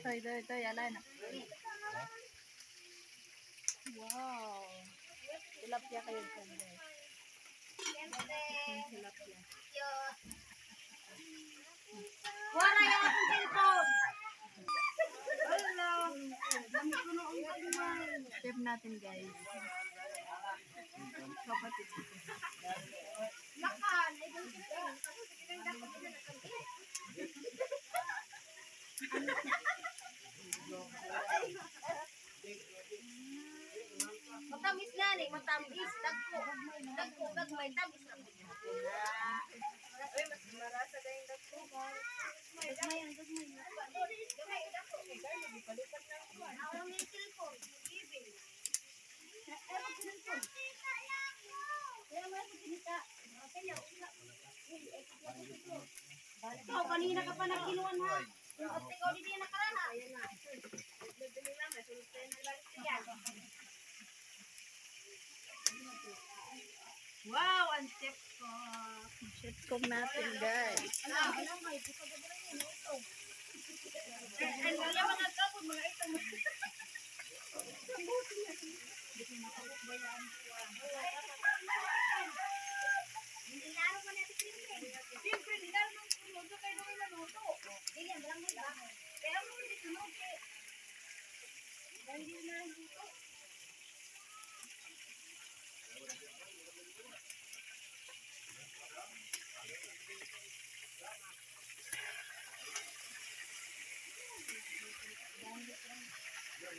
Ito, ito, ito. Yalan. Wow. Tilapia kayo dyan, guys. Yung tilapia. Wala yung akong cellphone. Tip natin, guys. Kapatid. Lakan. Matamis na ni, matamis. Dagko. Dagko, gagmay, tamis na. Ay, mas marasa na yung dagko. Gagmay, ang gagmay. Gagmay, dagko. Ako may cellphone. Ibig. Eh, mag cellphone. Kaya mo ako pinita. Kaya, wala. Ikaw, kanina ka pa nagkinuan ha. Yung ate ko, hindi na nakarana. Ayan na. Wow, ang chef ko. Ang chef ko natin, guys. Alam, alam, may di pa gagawin yun. Ito. Ang alam, mga kapon, mga ito. Ang buti na. Hindi ko makakubayan. Nilaro mo na si Siyempre. Siyempre, nilaro mo si Luto. Kaya nung ilaluto. Hindi, ang lang nila. Kaya mo na.